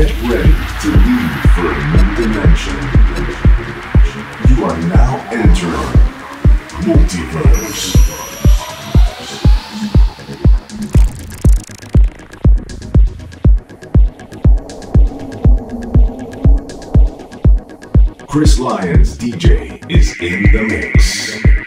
Get ready to leave for a new dimension. You are now entering Multiverse. Chris Lyons DJ is in the mix.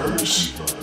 Universe.